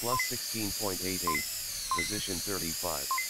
plus 16.88, position 35.